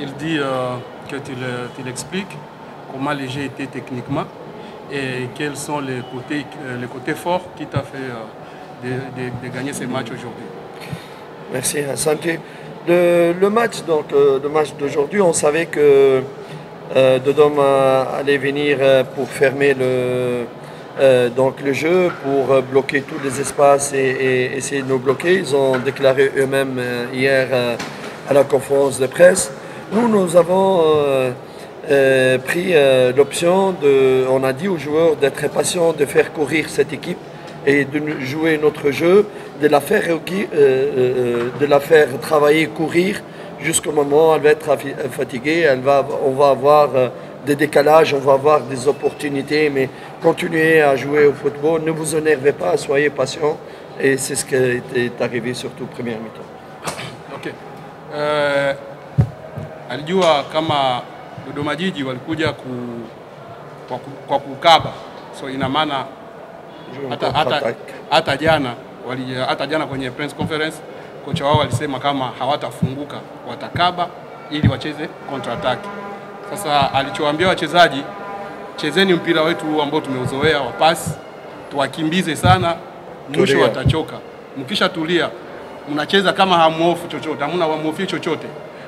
il dit euh, que tu, le, tu l'expliques comment les jeux étaient techniquement et quels sont les côtés, euh, les côtés forts qui t'a fait euh, de, gagner ces matchs aujourd'hui. Merci, Santé. Le, match, donc, match d'aujourd'hui, on savait que euh, Dodom allait venir pour fermer le, donc, le jeu, pour bloquer tous les espaces et, essayer de nous bloquer. Ils ont déclaré eux-mêmes hier à la conférence de presse. Nous, nous avons euh, euh, pris euh, l'option de, on a dit aux joueurs d'être patients, de faire courir cette équipe et de jouer notre jeu, de la faire, de la faire travailler, courir jusqu'au moment où elle va être fatiguée. Elle va, on va avoir des décalages, on va avoir des opportunités, mais continuez à jouer au football. Ne vous énervez pas, soyez patients. Et c'est ce qui est arrivé surtout première mi-temps. Alijua kama Dodoma Jiji walikuja ku, kwa, kwa kukaba, so ina maana hata, hata, hata jana wali, hata jana kwenye press conference kocha wao walisema kama hawatafunguka watakaba ili wacheze counter attack. Sasa alichowaambia wachezaji, chezeni mpira wetu ambao tumeuzoea wa pasi, tuwakimbize sana, mwisho watachoka. Mkisha tulia, mnacheza kama hamuofu chochote, hamna hamuofii chochote,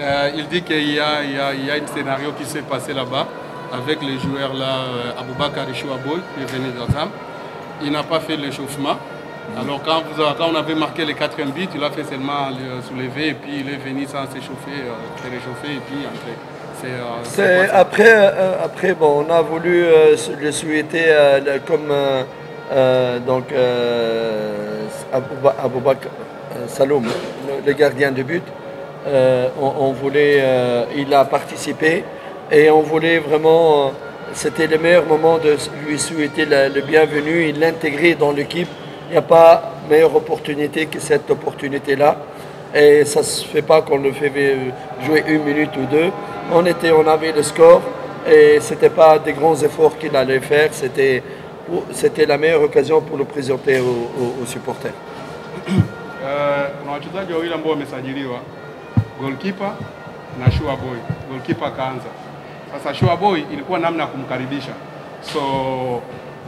Euh, il dit qu'il y a, il y, a, il y a un scénario qui s'est passé là-bas avec les joueurs là, euh, Aboubakar et Chouaboy, qui est venu d'Azam. Il n'a pas fait l'échauffement. Alors quand, vous, quand on avait marqué le quatrième but, il a fait seulement le soulever et puis il est venu sans s'échauffer, euh, se réchauffer et puis entrer. C'est, euh, après, euh, après bon, on a voulu euh, le souhaiter euh, le- comme euh, euh, donc euh, Abouba- Aboubakar euh, Saloum, le, le gardien de but. Euh, on, voulait, euh, il a participé et on voulait vraiment, euh, c'était le meilleur moment de lui souhaiter le bienvenu et l'intégrer dans l'équipe. Il n'y a pas meilleure opportunité que cette opportunité-là. Et ça ne se fait pas qu'on le fait jouer une minute ou deux. On, était, on avait le score et ce n'était pas des grands efforts qu'il allait faire. C'était, la meilleure occasion pour le présenter aux supporters. Goalkeeper na Shua Boy. Goalkeeper akaanza. Sasa Shua Boy ilikuwa namna ya kumkaribisha, so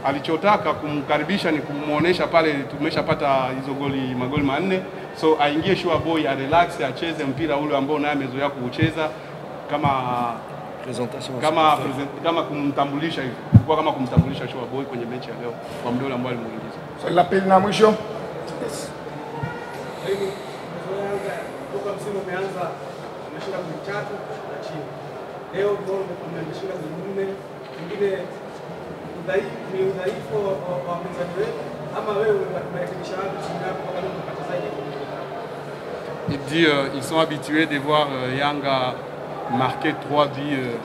alichotaka kumkaribisha ni kumuonesha pale tumeshapata hizo goli magoli manne, so aingie Shua Boy arelax, acheze mpira ule ambao naye amezoea kuucheza kama kama present- kama kumtambulisha hivi, ilikuwa kama kumtambulisha Shua Boy kwenye mechi ya leo kwa muda ambao alimuingiza. Swali la pili na mwisho. Yes. Il dit euh, ils sont habitués de voir euh, Yanga marquer 3 buts euh,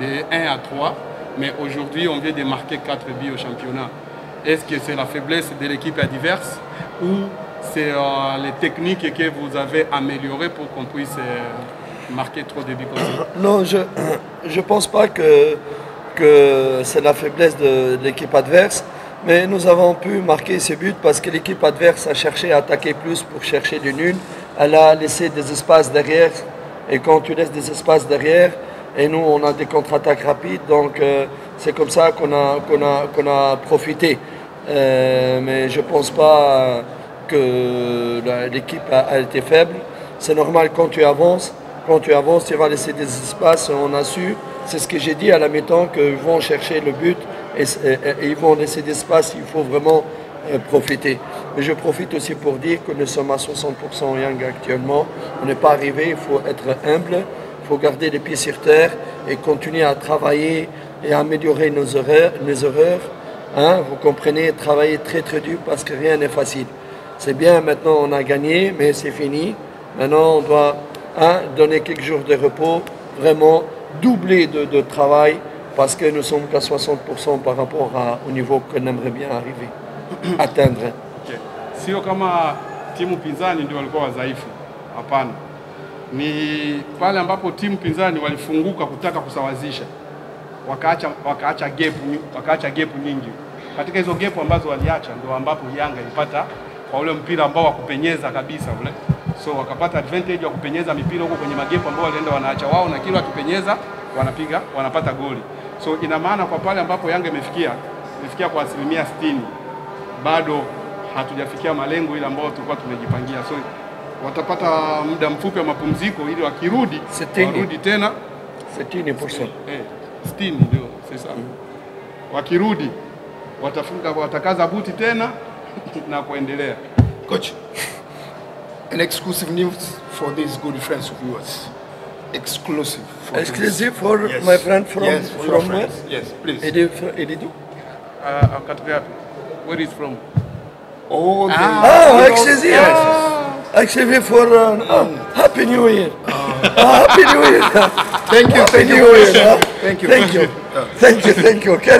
de 1 à 3, mais aujourd'hui on vient de marquer 4 buts au championnat. Est-ce que c'est la faiblesse de l'équipe adverse ou c'est euh, les techniques que vous avez améliorées pour qu'on puisse euh, marquer trop de buts Non, je ne pense pas que, c'est la faiblesse de l'équipe adverse, mais nous avons pu marquer ce but parce que l'équipe adverse a cherché à attaquer plus pour chercher du nul. Elle a laissé des espaces derrière, et quand tu laisses des espaces derrière, et nous on a des contre-attaques rapides, donc euh, c'est comme ça qu'on a, qu'on a, profité. Mais je ne pense pas que la- l'équipe a, été faible. C'est normal quand tu avances. Quand tu avances, tu vas laisser des espaces. On a su, c'est ce que j'ai dit à la mi-temps, qu'ils vont chercher le but et, ils vont laisser des espaces. Il faut vraiment euh, profiter. Mais je profite aussi pour dire que nous sommes à 60% Young actuellement. On n'est pas arrivé, il faut être humble, il faut garder les pieds sur terre et continuer à travailler et à améliorer nos erreurs. Nos hein. vous comprenez, travailler très très dur parce que rien n'est facile. C'est bien, maintenant on a gagné, mais c'est fini. Maintenant on doit hein, donner quelques jours de repos vraiment doublé de, de travail parce que nous sommes qu'à 60% par rapport à- au niveau qu'on aimerait bien arriver, atteindre. Okay. Sio kama timu pinzani ndio walikuwa wadhaifu, hapana. Ni pale ambapo timu pinzani walifunguka kutaka kusawazisha, wakaacha wakaacha gap wakaacha gap nyingi. Katika hizo gap ambazo waliacha ndio ambapo Yanga ilipata kwa ule mpira ambao wakupenyeza kabisa ule, so wakapata advantage wa kupenyeza mipira huko kwenye magepo ambao walienda wanaacha wao, na kila wakipenyeza wanapiga wanapata goli. So ina maana kwa pale ambapo Yanga imefikia imefikia kwa asilimia 60 bado hatujafikia malengo ile ambayo tulikuwa tumejipangia, so watapata muda mfupi wa mapumziko ili wakirudi Sitini. warudi tena C'est 1%. eh, 60 ndio sasa. Wakirudi watafunga watakaza buti tena na kuendelea. Coach, an exclusive news for these good friends of yours. Exclusive. For these- Exclusive for Yes. my friend from, yes, for from where? Yes, please. Ele, ele do? Uh, katika? Where is from? All the Ah, exclusive. Exclusive for uh, uh, Happy New Year. Ah, Happy New Year. Thank you, Happy thank you. New Year. Thank you. Thank you. Thank you. Thank you.